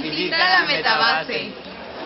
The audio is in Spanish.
Visita la Metabase.